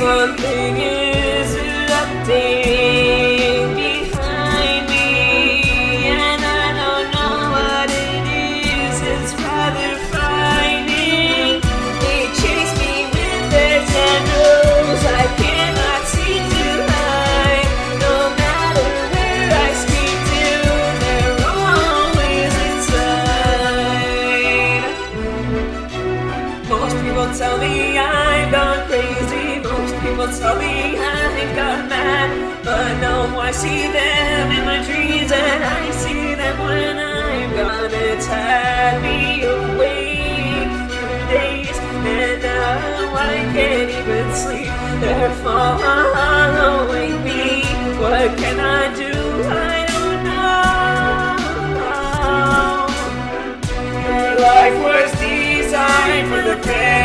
something is electing. Tell me I've got mad, but no, I see them in my dreams, and I see them when I'm gone. It's had me awake for days, and now I can't even sleep. They're following me. What can I do? I don't know. Your life was designed for the parasites.